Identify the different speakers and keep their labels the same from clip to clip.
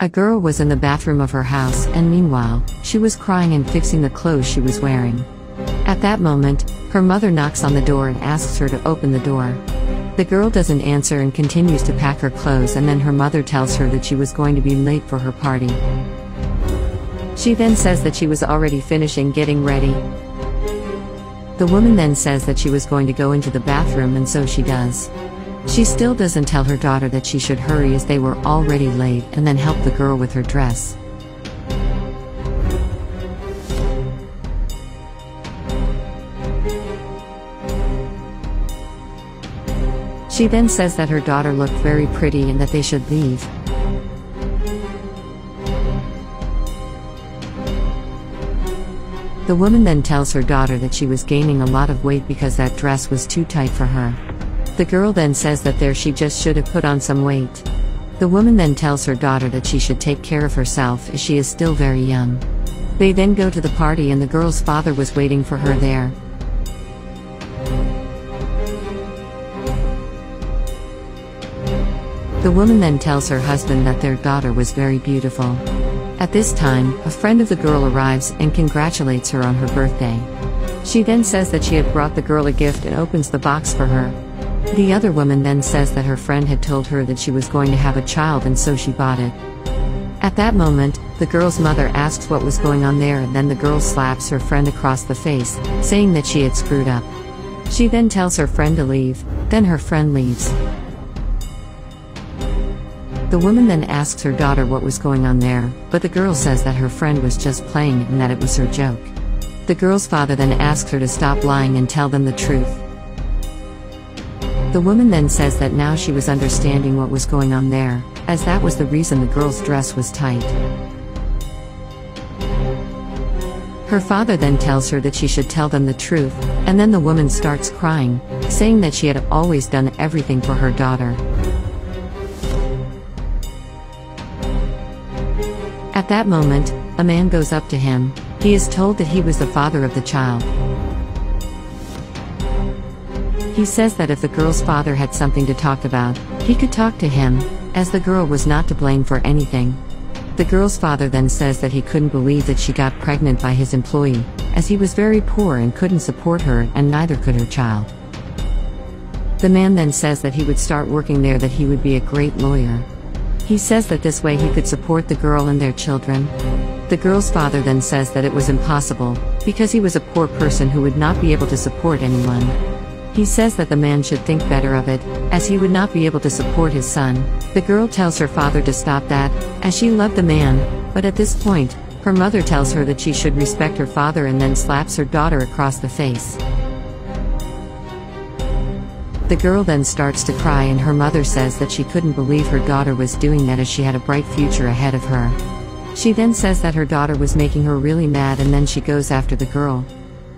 Speaker 1: A girl was in the bathroom of her house, and meanwhile, she was crying and fixing the clothes she was wearing. At that moment, her mother knocks on the door and asks her to open the door. The girl doesn't answer and continues to pack her clothes, and then her mother tells her that she was going to be late for her party. She then says that she was already finishing getting ready. The woman then says that she was going to go into the bathroom, and so she does. She still doesn't tell her daughter that she should hurry as they were already late and then help the girl with her dress. She then says that her daughter looked very pretty and that they should leave. The woman then tells her daughter that she was gaining a lot of weight because that dress was too tight for her. The girl then says that there she just should have put on some weight. The woman then tells her daughter that she should take care of herself as she is still very young. They then go to the party and the girl's father was waiting for her there. The woman then tells her husband that their daughter was very beautiful. At this time, a friend of the girl arrives and congratulates her on her birthday. She then says that she had brought the girl a gift and opens the box for her. The other woman then says that her friend had told her that she was going to have a child and so she bought it. At that moment, the girl's mother asks what was going on there and then the girl slaps her friend across the face, saying that she had screwed up. She then tells her friend to leave, then her friend leaves. The woman then asks her daughter what was going on there, but the girl says that her friend was just playing and that it was her joke. The girl's father then asks her to stop lying and tell them the truth. The woman then says that now she was understanding what was going on there, as that was the reason the girl's dress was tight. Her father then tells her that she should tell them the truth, and then the woman starts crying, saying that she had always done everything for her daughter. At that moment, a man goes up to him. He is told that he was the father of the child. He says that if the girl's father had something to talk about, he could talk to him, as the girl was not to blame for anything. The girl's father then says that he couldn't believe that she got pregnant by his employee, as he was very poor and couldn't support her, and neither could her child. The man then says that he would start working there, that he would be a great lawyer. He says that this way he could support the girl and their children. The girl's father then says that it was impossible, because he was a poor person who would not be able to support anyone. He says that the man should think better of it, as he would not be able to support his son. The girl tells her father to stop that, as she loved the man, but at this point, her mother tells her that she should respect her father and then slaps her daughter across the face. The girl then starts to cry, and her mother says that she couldn't believe her daughter was doing that as she had a bright future ahead of her. She then says that her daughter was making her really mad, and then she goes after the girl.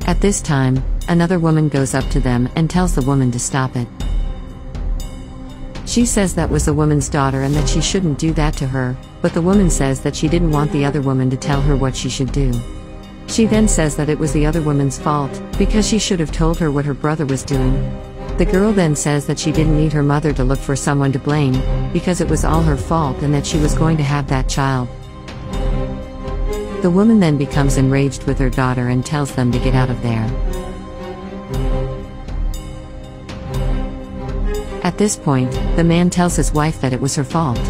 Speaker 1: At this time, another woman goes up to them and tells the woman to stop it. She says that was the woman's daughter and that she shouldn't do that to her, but the woman says that she didn't want the other woman to tell her what she should do. She then says that it was the other woman's fault, because she should have told her what her brother was doing. The girl then says that she didn't need her mother to look for someone to blame, because it was all her fault and that she was going to have that child. The woman then becomes enraged with her daughter and tells them to get out of there. At this point, the man tells his wife that it was her fault.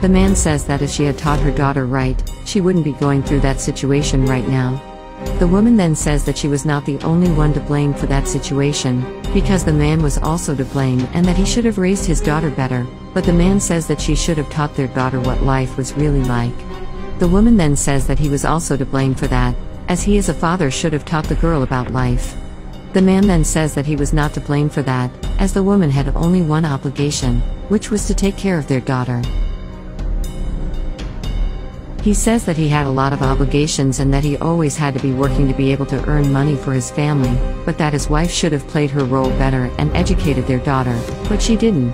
Speaker 1: The man says that if she had taught her daughter right, she wouldn't be going through that situation right now. The woman then says that she was not the only one to blame for that situation, because the man was also to blame and that he should have raised his daughter better, but the man says that she should have taught their daughter what life was really like. The woman then says that he was also to blame for that, as he as a father should have taught the girl about life. The man then says that he was not to blame for that, as the woman had only one obligation, which was to take care of their daughter. He says that he had a lot of obligations and that he always had to be working to be able to earn money for his family, but that his wife should have played her role better and educated their daughter, but she didn't.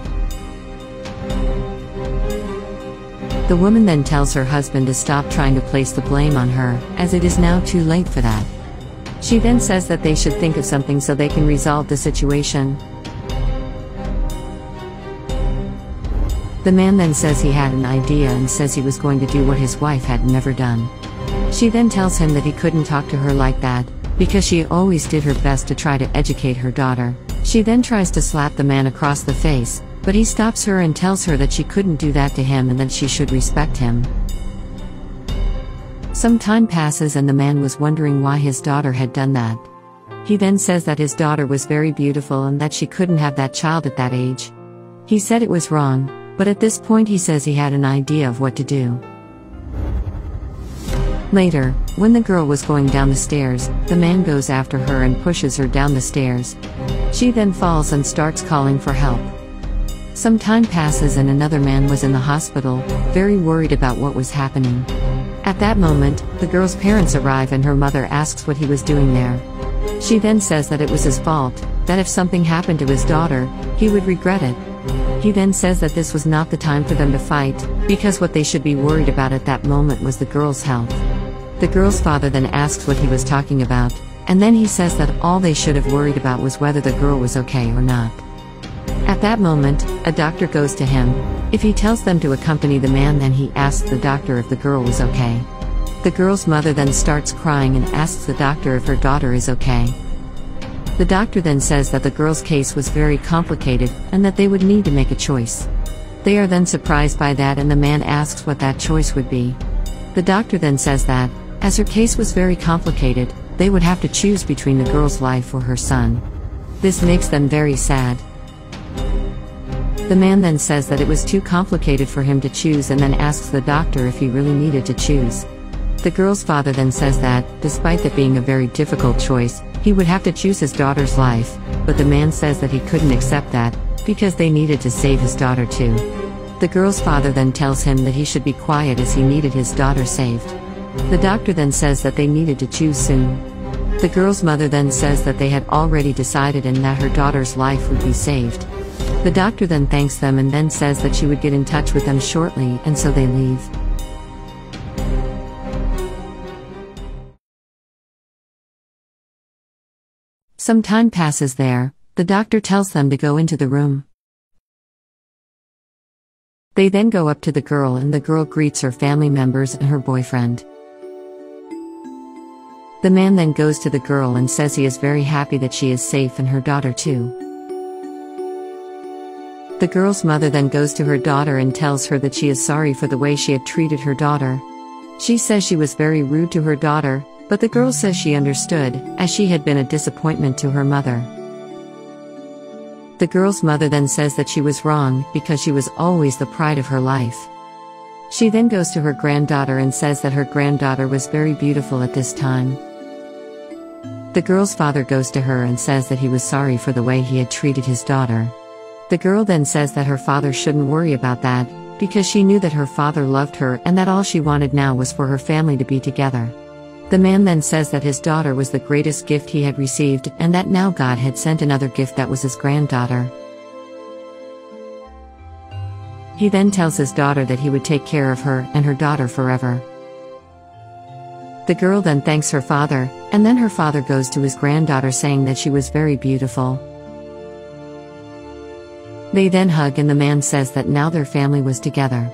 Speaker 1: The woman then tells her husband to stop trying to place the blame on her, as it is now too late for that. She then says that they should think of something so they can resolve the situation. The man then says he had an idea and says he was going to do what his wife had never done. She then tells him that he couldn't talk to her like that, because she always did her best to try to educate her daughter. She then tries to slap the man across the face, but he stops her and tells her that she couldn't do that to him and that she should respect him. Some time passes and the man was wondering why his daughter had done that. He then says that his daughter was very beautiful and that she couldn't have that child at that age. He said it was wrong, but at this point he says he had an idea of what to do. Later, when the girl was going down the stairs, the man goes after her and pushes her down the stairs. She then falls and starts calling for help. Some time passes and another man was in the hospital, very worried about what was happening. At that moment, the girl's parents arrive and her mother asks what he was doing there. She then says that it was his fault, that if something happened to his daughter, he would regret it. He then says that this was not the time for them to fight, because what they should be worried about at that moment was the girl's health. The girl's father then asks what he was talking about, and then he says that all they should have worried about was whether the girl was okay or not. At that moment, a doctor goes to him. If he tells them to accompany the man, then he asks the doctor if the girl was okay. The girl's mother then starts crying and asks the doctor if her daughter is okay. The doctor then says that the girl's case was very complicated and that they would need to make a choice. They are then surprised by that, and the man asks what that choice would be. The doctor then says that, as her case was very complicated, they would have to choose between the girl's life or her son. This makes them very sad. The man then says that it was too complicated for him to choose and then asks the doctor if he really needed to choose. The girl's father then says that, despite that being a very difficult choice, he would have to choose his daughter's life, but the man says that he couldn't accept that, because they needed to save his daughter too. The girl's father then tells him that he should be quiet as he needed his daughter saved. The doctor then says that they needed to choose soon. The girl's mother then says that they had already decided and that her daughter's life would be saved. The doctor then thanks them and then says that she would get in touch with them shortly, and so they leave. Some time passes there, the doctor tells them to go into the room. They then go up to the girl, and the girl greets her family members and her boyfriend. The man then goes to the girl and says he is very happy that she is safe and her daughter too. The girl's mother then goes to her daughter and tells her that she is sorry for the way she had treated her daughter. She says she was very rude to her daughter, but the girl says she understood, as she had been a disappointment to her mother. The girl's mother then says that she was wrong because she was always the pride of her life. She then goes to her granddaughter and says that her granddaughter was very beautiful at this time. The girl's father goes to her and says that he was sorry for the way he had treated his daughter. The girl then says that her father shouldn't worry about that, because she knew that her father loved her and that all she wanted now was for her family to be together. The man then says that his daughter was the greatest gift he had received and that now God had sent another gift that was his granddaughter. He then tells his daughter that he would take care of her and her daughter forever. The girl then thanks her father, and then her father goes to his granddaughter saying that she was very beautiful. They then hug, and the man says that now their family was together.